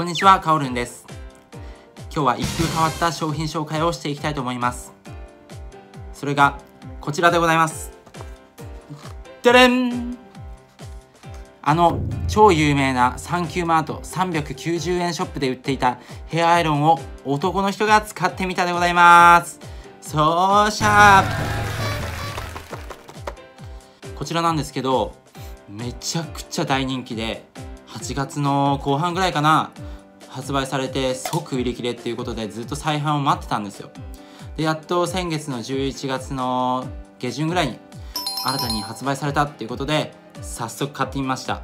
こんにちは、かおるんです。今日は一風変わった商品紹介をしていきたいと思います。それがこちらでございます。でれんあの超有名なサンキューマート390円ショップで売っていたヘアアイロンを男の人が使ってみたでございます。そうしゃこちらなんですけどめちゃくちゃ大人気で8月の後半ぐらいかな。発売されて即売り切れっていうことでずっと再販を待ってたんですよ。でやっと先月の11月の下旬ぐらいに新たに発売されたっていうことで早速買ってみました。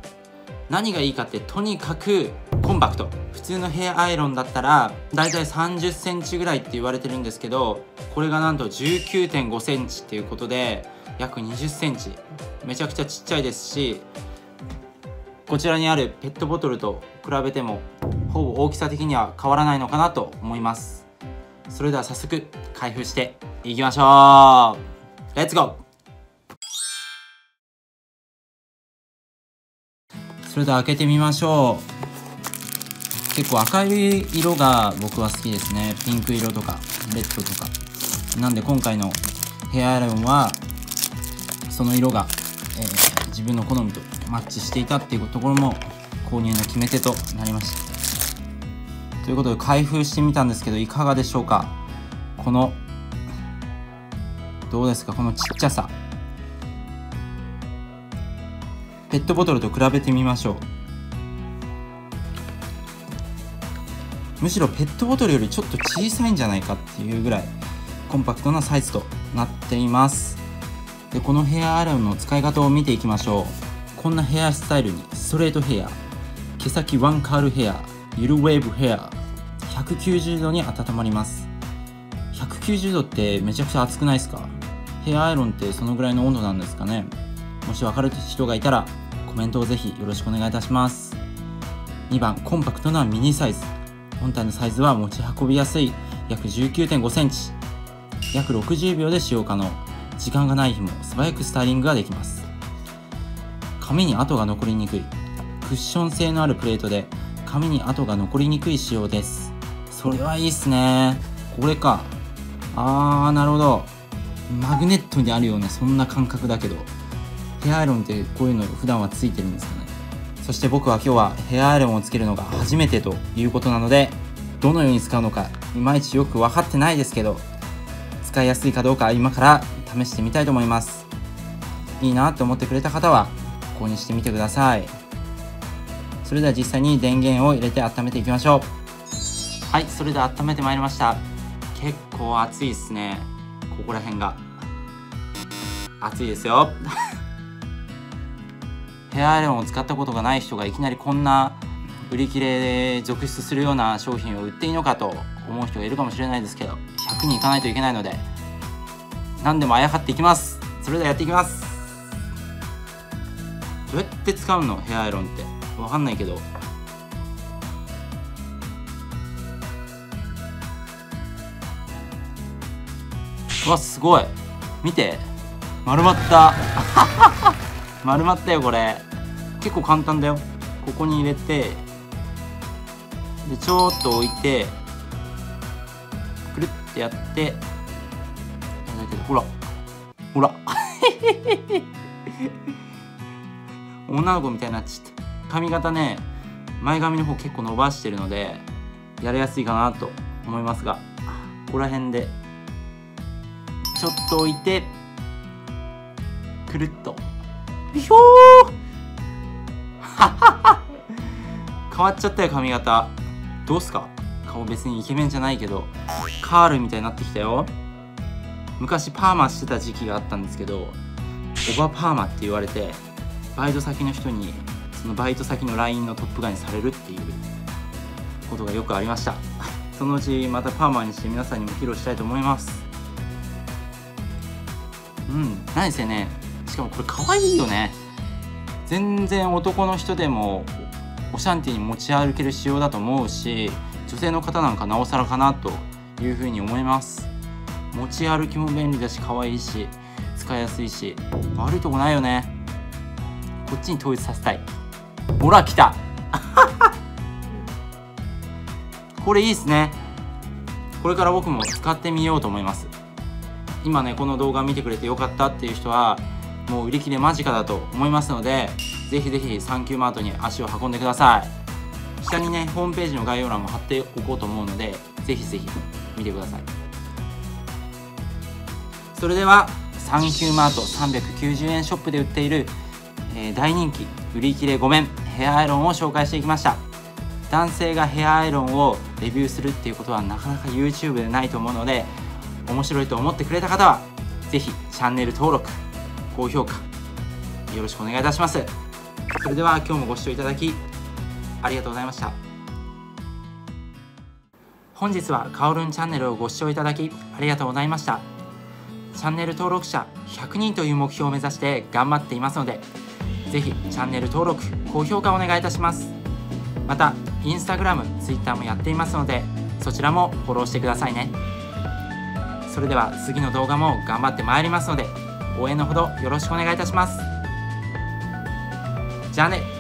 何がいいかってとにかくコンパクト。普通のヘアアイロンだったらだいたい3 0センチぐらいって言われてるんですけどこれがなんと1 9 5センチっていうことで約2 0センチ。めちゃくちゃちっちゃいですしこちらにあるペットボトルと比べてもほぼ大きさ的には変わらないのかなと思います。それでは早速開封していきましょう。レッツゴーそれでは開けてみましょう。結構赤い色が僕は好きですね。ピンク色とかレッドとか。なんで今回のヘアアイロンはその色が、えー、自分の好みとマッチしていたっていうところも購入の決め手となりました。ということで開封してみたんですけどいかがでしょうか？このどうですか？このちっちゃさ。ペットボトルと比べてみましょう。むしろペットボトルよりちょっと小さいんじゃないかっていうぐらいコンパクトなサイズとなっています。でこのヘアアイロンの使い方を見ていきましょう。こんなヘアスタイルにストレートヘア毛先ワンカールヘアゆるウェーブヘア190度に温まります。190度ってめちゃくちゃ熱くないですか？ヘアアイロンってそのぐらいの温度なんですかね？もし分かる人がいたらコメントをぜひよろしくお願いいたします。2番コンパクトなミニサイズ。本体のサイズは持ち運びやすい。約1 9 5センチ。約60秒で使用可能。時間がない日も素早くスタイリングができます。髪に跡が残りにくい。クッション性のあるプレートで髪に跡が残りにくい仕様です。それはいいっすね。これか。あーなるほど。マグネットにあるようなそんな感覚だけど。ヘアアイロンってこういうの普段はついてるんですかね。そして僕は今日はヘアアイロンをつけるのが初めてということなのでどのように使うのかいまいちよく分かってないですけど使いやすいかどうか今から試してみたいと思います。いいなと思ってくれた方は購入してみてください。それでは実際に電源を入れて温めていきましょう。はいそれで温めてまいりました。結構熱いですね。ここら辺が。熱いですよ。ヘアアイロンを使ったことがない人がいきなりこんな売り切れで続出するような商品を売っていいのかと思う人がいるかもしれないですけど100にいかないといけないので何でもあやかっていきます。それではやっていきます。どうやって使うの？ヘアアイロンって。分かんないけど。わすごい。見て。丸まった。丸まったよこれ。結構簡単だよ。ここに入れて。でちょっと置いて。くるってやって。ほら。ほら。女の子みたいになっちゃった。髪型ね前髪の方結構伸ばしてるのでやりやすいかなと思いますがここら辺で。ちょっと置いてくるっと。ひょー。変わっちゃったよ髪型。どうすか？顔別にイケメンじゃないけどカールみたいになってきたよ。昔パーマしてた時期があったんですけどオバパーマって言われてバイト先の人にそのバイト先の LINE のトップガンにされるっていうことがよくありました。そのうちまたパーマにして皆さんにも披露したいと思いますうん。何せね。しかもこれ可愛いよね。全然男の人でもオシャンティに持ち歩ける仕様だと思うし女性の方なんかなおさらかなというふうに思います。持ち歩きも便利だし可愛いし使いやすいし悪いとこないよね。こっちに統一させたい。ほら来た。これいいですね。これから僕も使ってみようと思います。今ねこの動画見てくれてよかったっていう人はもう売り切れ間近だと思いますのでぜひぜひサンキューマートに足を運んでください。下にねホームページの概要欄も貼っておこうと思うのでぜひぜひ見てください。それではサンキューマート390円ショップで売っている、えー、大人気売り切れごめんヘアアイロンを紹介していきました。男性がヘアアイロンをレビューするっていうことはなかなか YouTube でないと思うので面白いと思ってくれた方は是非チャンネル登録高評価よろしくお願いいたします。それでは今日もご視聴いただきありがとうございました。本日はカオルンチャンネルをご視聴いただきありがとうございました。チャンネル登録者100人という目標を目指して頑張っていますのでぜひチャンネル登録高評価お願いいたします。またインスタグラム、ツイッターもやっていますのでそちらもフォローしてくださいね。それでは次の動画も頑張ってまいりますので応援のほどよろしくお願いいたします。じゃあね。